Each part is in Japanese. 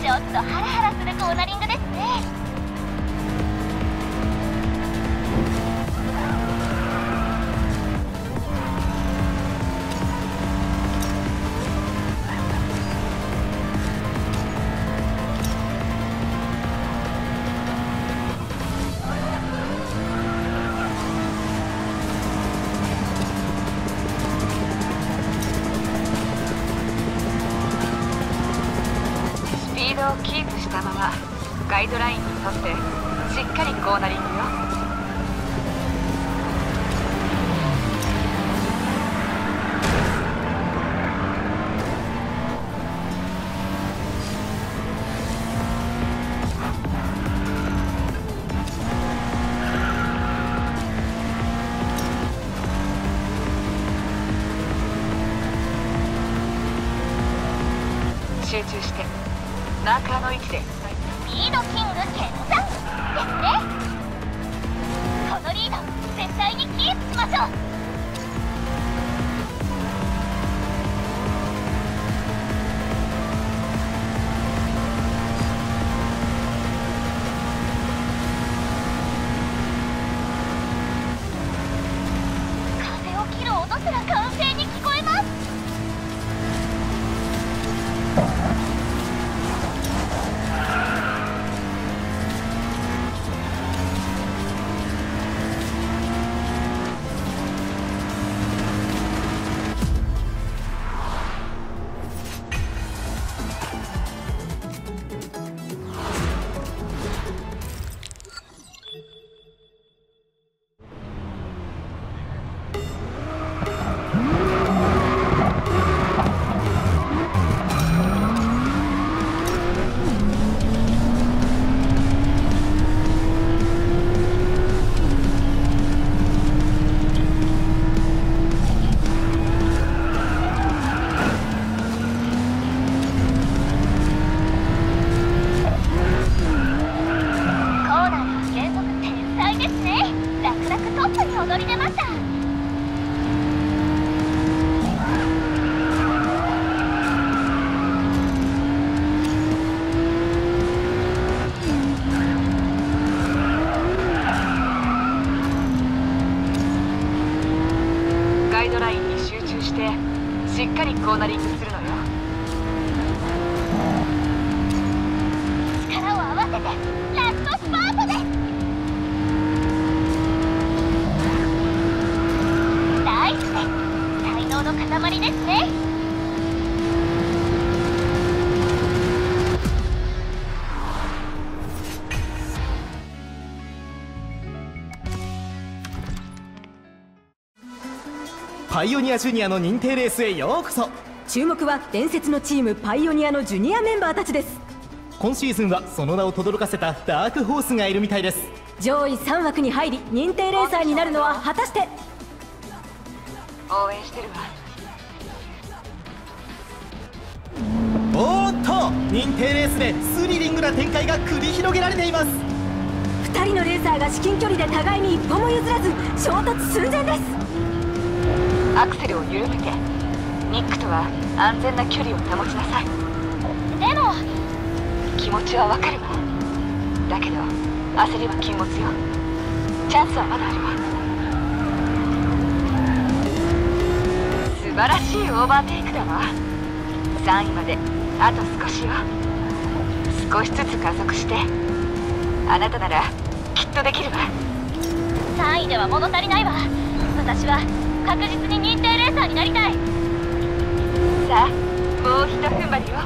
ちょっとハラハラするコーナリングガイドラインに沿ってしっかりコーナリングよ。集中してマーカーの位置で。スピードキング決断ですね。このリード絶対にキープしましょう。り出ましたガイドラインに集中してしっかりコーナリングするのよ。パイオニアジュニアの認定レースへようこそ。注目は伝説のチームパイオニアのジュニアメンバーたちです。今シーズンはその名を轟かせたダークホースがいるみたいです。上位3枠に入り認定レーサーになるのは果たして？応援してるわ。おーっと認定レースでスリリングな展開が繰り広げられています。2人のレーサーが至近距離で互いに一歩も譲らず衝突寸前ですアクセルを緩めて。ニックとは安全な距離を保ちなさい。でも。気持ちはわかるわ。だけど焦りは禁物よ。チャンスはまだあるわ。素晴らしいオーバーテイクだわ。3位まであと少しよ。少しずつ加速して。あなたならきっとできるわ。3位では物足りないわ。私は確実に認定レーサーになりたい。さあもうひと踏ん張りよ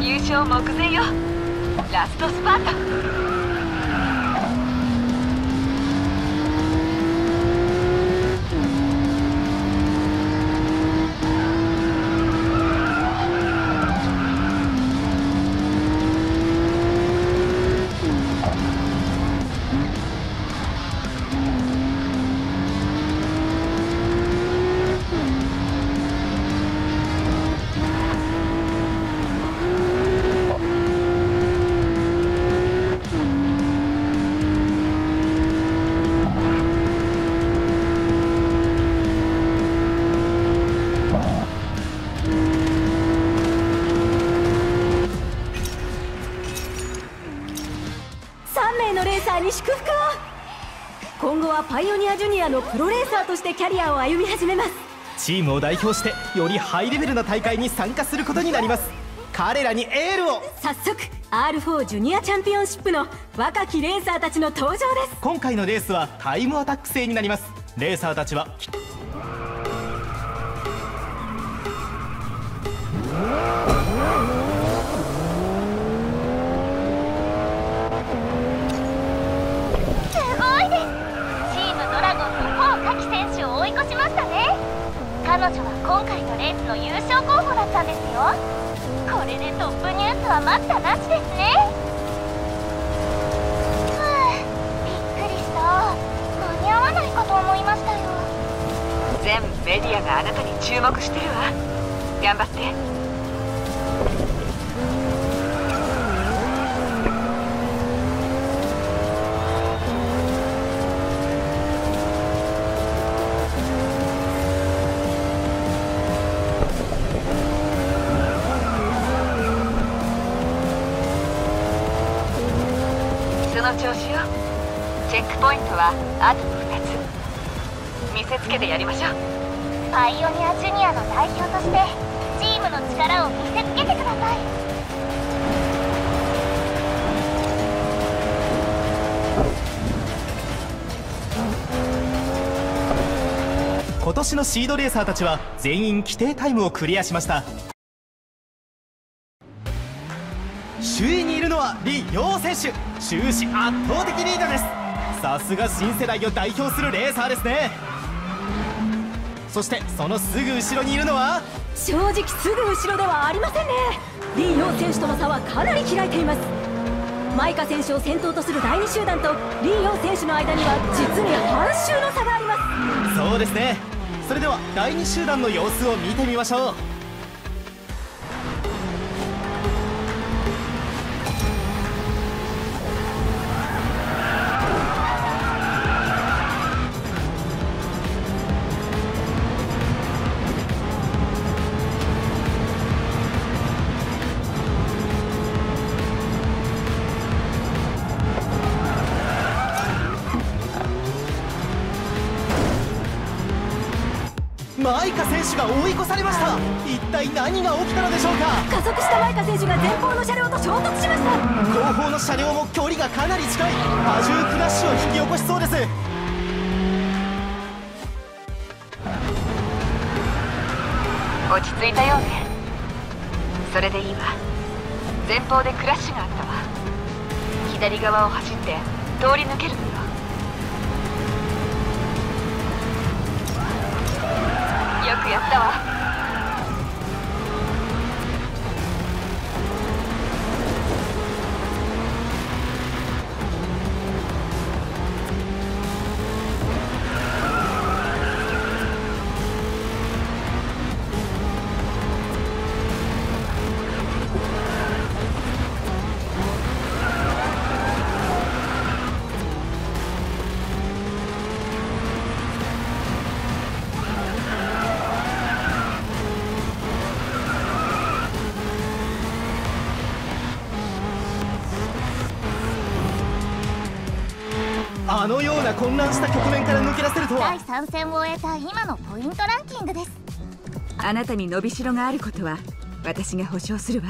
優勝目前よ。ラストスパート。レーサーに祝福を今後はパイオニアジュニアのプロレーサーとしてキャリアを歩み始めます。チームを代表してよりハイレベルな大会に参加することになります。彼らにエールを。早速 R4 ジュニアチャンピオンシップの若きレーサーたちの登場です。今回のレースはタイムアタック制になります。レーサーたちはごいですチームドラゴンのコウカキ選手を追い越しましたね彼女は今回のレースの優勝候補だったんですよ。これでトップニュースは待ったなしですね。はあびっくりした。間に合わないかと思いましたよ。全メディアがあなたに注目してるわ。頑張って。調子よ。チェックポイントはあと2つ。見せつけてやりましょう。パイオニアジュニアの代表としてチームの力を見せつけてください。今年のシードレーサーたちは全員規定タイムをクリアしました首位にいるのは李陽選手。終始圧倒的リードです。さすが新世代を代表するレーサーですね。そしてそのすぐ後ろにいるのは？正直すぐ後ろではありませんね。李陽選手との差はかなり開いています。マイカ選手を先頭とする第2集団と李陽選手の間には実に半周の差があります。そうですね。それでは第2集団の様子を見てみましょうマイカ選手が追い越されました。一体何が起きたのでしょうか？加速したマイカ選手が前方の車両と衝突しました。後方の車両も距離がかなり近い。多重クラッシュを引き起こしそうです。落ち着いたようね。それでいいわ。前方でクラッシュがあったわ。左側を走って通り抜ける。のあのような混乱した局面から抜け出せるとは。第3戦を終えた今のポイントランキングです。あなたに伸びしろがあることは私が保証するわ。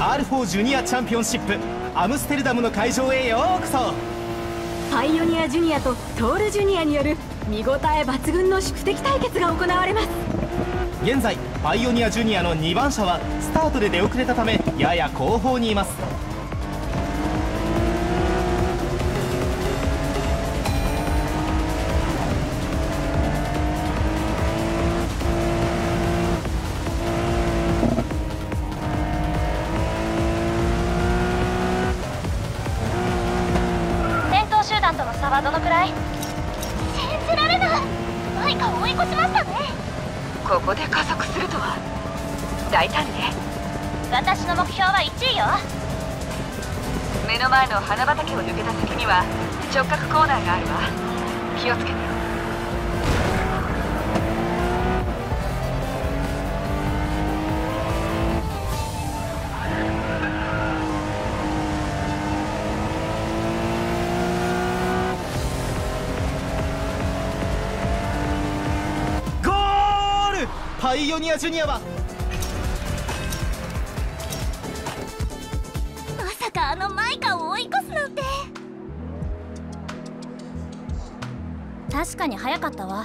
R4 ジュニアチャンピオンシップアムステルダムの会場へようこそ。パイオニアジュニアとトールジュニアによる見応え抜群の宿敵対決が行われます。現在パイオニアジュニアの2番車はスタートで出遅れたためやや後方にいますマイカを追い越しましたね。ここで加速するとは大胆ね。私の目標は1位よ。目の前の花畑を抜けた先には直角コーナーがあるわ。気をつけてよパイオニアジュニアは。まさかあのマイカを追い越すなんて。確かに早かったわ。